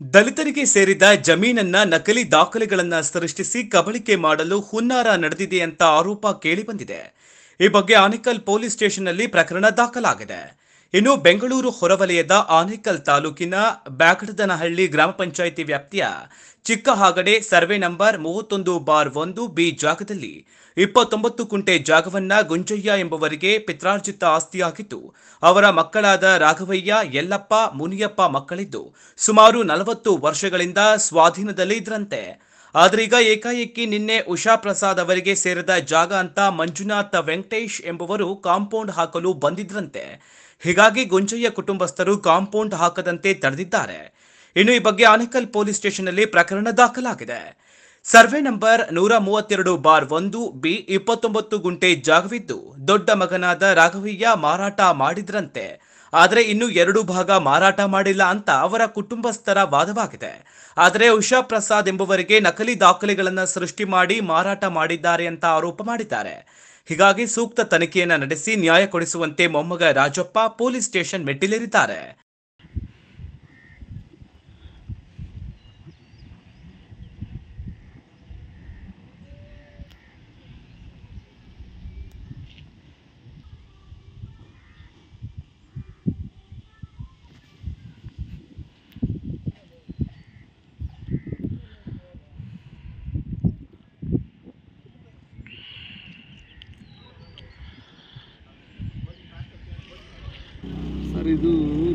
ದಲಿತರಿಗೆ ಸೇರಿದ ಜಮೀನನ್ನ ನಕಲಿ ದಾಖಲೆಗಳನ್ನ ಸೃಷ್ಟಿಸಿ ಕಬಳಿಕೆ ಮಾಡಲು ಹುನ್ನಾರ ನಡೆದಿದೆ ಅಂತ ಆರೋಪ ಕೇಳಿಬಂದಿದೆ ಈ ಬಗ್ಗೆ ಆನೇಕಲ್ ಪೊಲೀಸ್ ಸ್ಟೇಷನ್ನಲ್ಲಿ ಪ್ರಕರಣ ದಾಖಲಾಗಿದೆ. ಇನ್ನು ಬೆಂಗಳೂರು ಹೊರವಲಯದ ಆನೇಕಲ್ ತಾಲೂಕಿನ ಬ್ಯಾಕಡದನಹಳ್ಳಿ ಗ್ರಾಮ ಪಂಚಾಯಿತಿ ವ್ಯಾಪ್ತಿಯ ಚಿಕ್ಕಹಾಗಡೆ ಸರ್ವೆ ನಂಬರ್ ಮೂವತ್ತೊಂದು ಬಾರ್ ಒಂದು ಬಿ ಜಾಗದಲ್ಲಿ ಇಪ್ಪತ್ತೊಂಬತ್ತು ಕುಂಟೆ ಜಾಗವನ್ನ ಗುಂಜಯ್ಯ ಎಂಬುವರಿಗೆ ಪಿತ್ರಾರ್ಜಿತ ಆಸ್ತಿಯಾಗಿದ್ದು, ಅವರ ಮಕ್ಕಳಾದ ರಾಘವಯ್ಯ, ಯಲ್ಲಪ್ಪ, ಮುನಿಯಪ್ಪ ಮಕ್ಕಳಿದ್ದು ಸುಮಾರು ನಲವತ್ತು ವರ್ಷಗಳಿಂದ ಸ್ವಾಧೀನದಲ್ಲಿ ಇದ್ರಂತೆ. ಆದರೀಗ ಏಕಾಏಕಿ ನಿನ್ನೆ ಉಷಾ ಪ್ರಸಾದ್ ಅವರಿಗೆ ಸೇರಿದ ಜಾಗ ಅಂತ ಮಂಜುನಾಥ ವೆಂಕಟೇಶ್ ಎಂಬುವರು ಕಾಂಪೌಂಡ್ ಹಾಕಲು ಬಂದಿದ್ರಂತೆ. ಹೀಗಾಗಿ ಗುಂಜಯ್ಯ ಕುಟುಂಬಸ್ಥರು ಕಾಂಪೌಂಡ್ ಹಾಕದಂತೆ ತಡೆದಿದ್ದಾರೆ. ಇನ್ನು ಈ ಬಗ್ಗೆ ಆನೇಕಲ್ ಪೊಲೀಸ್ ಸ್ಟೇಷನ್ನಲ್ಲಿ ಪ್ರಕರಣ ದಾಖಲಾಗಿದೆ. ಸರ್ವೆ ನಂಬರ್ ನೂರ ಮೂವತ್ತೆರಡು ಬಾರ್ ಒಂದು ಬಿ ಇಪ್ಪತ್ತೊಂಬತ್ತು ಗುಂಟೆ ಜಾಗವಿದ್ದು, ದೊಡ್ಡ ಮಗನಾದ ರಾಘವಯ್ಯ ಮಾರಾಟ ಮಾಡಿದ್ರಂತೆ. ಆದರೆ ಇನ್ನು ಎರಡು ಭಾಗ ಮಾರಾಟ ಮಾಡಿಲ್ಲ ಅಂತ ಅವರ ಕುಟುಂಬಸ್ಥರ ವಾದವಾಗಿದೆ. ಆದರೆ ಉಷಾ ಪ್ರಸಾದ್ ಎಂಬುವರಿಗೆ ನಕಲಿ ದಾಖಲೆಗಳನ್ನು ಸೃಷ್ಟಿ ಮಾಡಿ ಮಾರಾಟ ಮಾಡಿದ್ದಾರೆ ಅಂತ ಆರೋಪ ಮಾಡಿದ್ದಾರೆ. ಹೀಗಾಗಿ ಸೂಕ್ತ ತನಿಖೆಯನ್ನ ನಡೆಸಿ ನ್ಯಾಯ ಕೊಡಿಸುವಂತೆ ಮೊಮ್ಮಗ ರಾಜಪ್ಪ ಪೊಲೀಸ್ ಸ್ಟೇಷನ್ ಮೆಟ್ಟಿಲೇರಿದ್ದಾರೆ. ಸರ್, ಇದು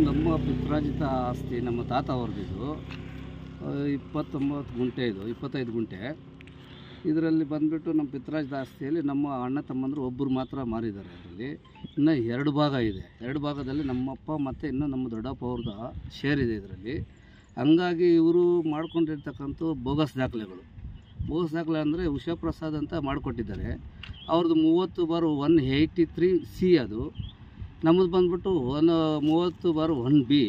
ನಮ್ಮ ಪಿತ್ರಾಜಿತ ಆಸ್ತಿ, ನಮ್ಮ ತಾತ ಅವ್ರದ್ದು ಇಪ್ಪತ್ತೊಂಬತ್ತು ಗುಂಟೆ ಇದು, ಇಪ್ಪತ್ತೈದು ಗುಂಟೆ. ಇದರಲ್ಲಿ ಬಂದುಬಿಟ್ಟು ನಮ್ಮ ಪಿತ್ರಾಜಿತ ಆಸ್ತಿಯಲ್ಲಿ ನಮ್ಮ ಅಣ್ಣ ತಮ್ಮಂದರು ಒಬ್ಬರು ಮಾತ್ರ ಮಾರಿದ್ದಾರೆ ಅದರಲ್ಲಿ. ಇನ್ನು ಎರಡು ಭಾಗ ಇದೆ. ಎರಡು ಭಾಗದಲ್ಲಿ ನಮ್ಮಪ್ಪ ಮತ್ತು ಇನ್ನು ನಮ್ಮ ದೊಡ್ಡಪ್ಪ ಅವ್ರದ್ದು ಶೇರ್ ಇದೆ ಇದರಲ್ಲಿ. ಹಂಗಾಗಿ ಇವರು ಮಾಡ್ಕೊಂಡಿರ್ತಕ್ಕಂಥ ಬೋಗಸ್ ದಾಖಲೆಗಳು. ಬೋಗಸ್ ದಾಖಲೆ ಅಂದರೆ ಉಷಾ ಪ್ರಸಾದ್ ಅಂತ ಮಾಡಿಕೊಟ್ಟಿದ್ದಾರೆ. ಅವ್ರದ್ದು ಮೂವತ್ತು bar one eighty three C ಅದು. ನಮ್ಮದು ಬಂದ್ಬಿಟ್ಟು ಒನ್, ಮೂವತ್ತು ಬಾರ್ ಒನ್ ಬಿ,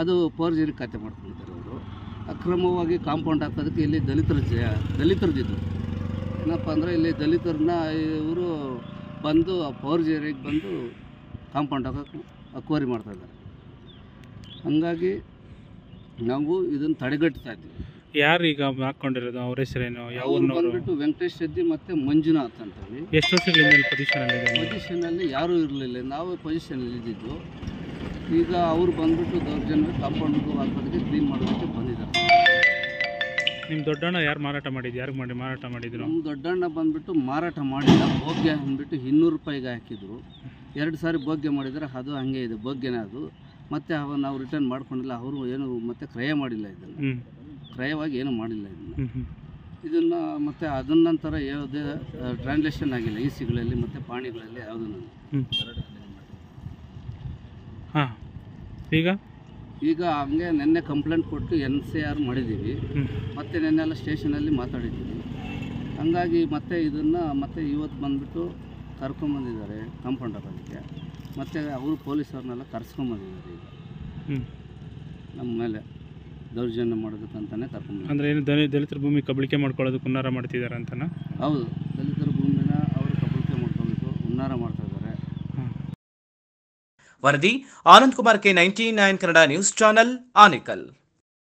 ಅದು ಫೋರ್ಜರಿ ಖಾತೆ ಮಾಡ್ಕೊಂಡಿದ್ದಾರೆ ಅವರು. ಅಕ್ರಮವಾಗಿ ಕಾಂಪೌಂಡ್ ಹಾಕೋದಕ್ಕೆ ಇಲ್ಲಿ ದಲಿತರ ಜ ದಲಿತರದಿದ್ದು ಏನಪ್ಪ ಅಂದರೆ ಇಲ್ಲಿ ದಲಿತರನ್ನ ಇವರು ಬಂದು, ಆ ಫೋರ್ಜರಿಗೆ ಬಂದು ಕಾಂಪೌಂಡ್ ಹಾಕೋಕ್ಕೆ ಅಕ್ವರಿ ಮಾಡ್ತಾಯಿದ್ದಾರೆ ಹಾಗಾಗಿ ನಾವು ಇದನ್ನು ತಡೆಗಟ್ತಾ ಇದ್ದೀವಿ. ಯಾರು ಈಗ ಹಾಕೊಂಡಿರೋದು ಅವ್ರ ಹೆಸರೇನು? ಯಾವ ಅವ್ರು ಊರಿನವರು? ಬಂದ್ಬಿಟ್ಟು ವೆಂಕಟೇಶ್ ಶೆಟ್ಟಿ ಮತ್ತೆ ಮಂಜುನಾಥ್ ಅಂತೇಳಿ ಎಷ್ಟು ವರ್ಷಗಳಿಂದ ಪೊಸಿಷನ್ ಅಲ್ಲಿ ಪೊಸಿಷನಲ್ಲಿ ಯಾರೂ ಇರಲಿಲ್ಲ. ನಾವು ಪೊಸಿಷನಲ್ಲಿ ಇದ್ದಿದ್ದು. ಈಗ ಅವ್ರು ಬಂದ್ಬಿಟ್ಟು ದೌರ್ಜನ್ಯ ಕಾಂಪೌಂಡ್ಗೂ ಹಾಕೋದಕ್ಕೆ ಕ್ಲೀನ್ ಮಾಡೋದಕ್ಕೆ ಬಂದಿದ್ದಾರೆ. ನಿಮ್ಮ ದೊಡ್ಡಣ್ಣ ಯಾರು ಮಾರಾಟ ಮಾಡಿದ್ದು? ಯಾರು ಮಾಡಿ ಮಾರಾಟ ಮಾಡಿದ್ರು? ನಮ್ಮ ದೊಡ್ಡಣ್ಣ ಬಂದ್ಬಿಟ್ಟು ಮಾರಾಟ ಮಾಡಿಲ್ಲ. ಭೋಗ್ಯ ಅಂದ್ಬಿಟ್ಟು ಇನ್ನೂರು ರೂಪಾಯಿಗೆ ಹಾಕಿದ್ರು. ಎರಡು ಸಾರಿ ಭೋಗ್ಯ ಮಾಡಿದರೆ ಅದು ಹಂಗೆ ಇದೆ. ಭೋಗ್ಯನೇ ಅದು. ಮತ್ತೆ ಅವ ನಾವು ರಿಟರ್ನ್ ಮಾಡ್ಕೊಂಡಿಲ್ಲ. ಅವರು ಏನು ಮತ್ತೆ ಕ್ರಯ ಮಾಡಿಲ್ಲ ಇದನ್ನು. ಹ್ಞೂ ಕ್ರಯವಾಗಿ ಏನು ಮಾಡಿಲ್ಲ ಇದನ್ನು. ಇದನ್ನು ಮತ್ತು ಅದನ್ನ ನಂತರ ಯಾವುದೇ ಟ್ರಾನ್ಸ್ಲೇಷನ್ ಆಗಿಲ್ಲ. ಈ ಸಿಗಳಲ್ಲಿ ಮತ್ತು ಪಾಣಿಗಳಲ್ಲಿ ಯಾವುದನ್ನು ಹಾಂ. ಈಗ? ಈಗ ಹಂಗೆ ನಿನ್ನೆ ಕಂಪ್ಲೇಂಟ್ ಕೊಟ್ಟು ಎನ್ ಸಿ ಆರ್ ಮಾಡಿದ್ದೀವಿ. ಮತ್ತು ನಿನ್ನೆಲ್ಲ ಸ್ಟೇಷನಲ್ಲಿ ಮಾತಾಡಿದ್ದೀವಿ. ಹಂಗಾಗಿ ಮತ್ತೆ ಇದನ್ನು ಮತ್ತೆ ಇವತ್ತು ಬಂದುಬಿಟ್ಟು ಕರ್ಕೊಂಬಂದಿದ್ದಾರೆ ಕಂಪೌಂಡರ್ ಅದಕ್ಕೆ ಮತ್ತು ಅವರು ಪೊಲೀಸವ್ರನ್ನೆಲ್ಲ ಕರ್ಸ್ಕೊಂಬಂದಿದ್ದಾರೆ ಈಗ. ನಮ್ಮ ಮೇಲೆ. ದೌರ್ಜನ್ಯ ಮಾಡೋದಕ್ಕಂತಲೇ ಕರ್ಕೊಂಡು ಅಂದರೆ ಏನು ದಲಿ ದಲಿತರ ಭೂಮಿ ಕಬಳಿಕೆ ಮಾಡ್ಕೊಳ್ಳೋದು ಹುನ್ನಾರ ಮಾಡ್ತಿದ್ದಾರೆ ಅಂತನಾ? ಹೌದು ದಲಿತರ ಭೂಮಿನ ಅವರು ಕಬಳಿಕೆ ಮಾಡ್ಕೊಳ್ಬೇಕು ಹುನ್ನಾರ ಮಾಡ್ತಾ ಇದ್ದಾರೆ ಹಾಂ ವರದಿ Anand Kumar K ninety nine Kannada news channel Anekal.